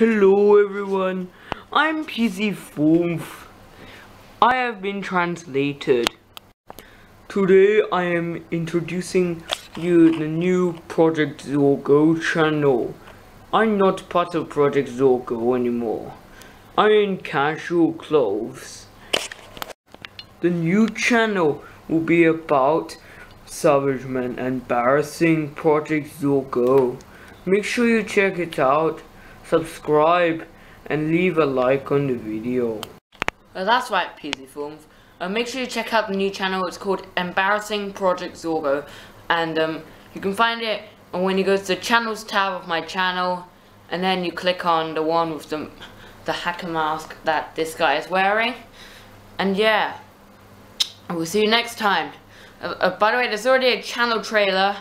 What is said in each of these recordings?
Hello everyone, I'm PZ Funf. I have been translated. Today I am introducing you the new Project Zorgo channel. I'm not part of Project Zorgo anymore. I'm in casual clothes. The new channel will be about Savage Savageman embarrassing Project Zorgo. Make sure you check it out, subscribe, and leave a like on the video. Uh, that's right, PZ Films. Uh, make sure you check out the new channel. It's called Embarrassing Project Zorgo. And um, you can find it when you go to the channels tab of my channel. And then you click on the one with the, the hacker mask that this guy is wearing. And yeah, we'll see you next time. Uh, uh, by the way, there's already a channel trailer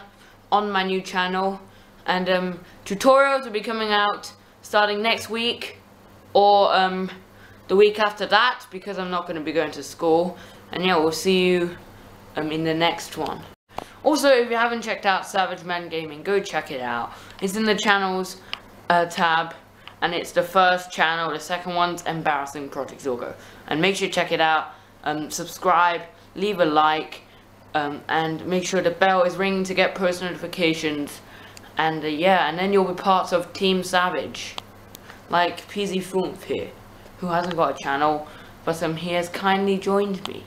on my new channel. And um, tutorials will be coming out starting next week. Or um, the week after that because I'm not going to be going to school. And yeah, we'll see you um, in the next one. Also, if you haven't checked out Savage Man Gaming, go check it out. It's in the channels uh, tab, and it's the first channel. The second one's Embarrassing Project Zorgo. And make sure you check it out. Um, subscribe, leave a like, um, and make sure the bell is ringing to get post notifications. And uh, yeah, and then you'll be part of Team Savage, like PZ Funf here who hasn't got a channel, but um, he has kindly joined me.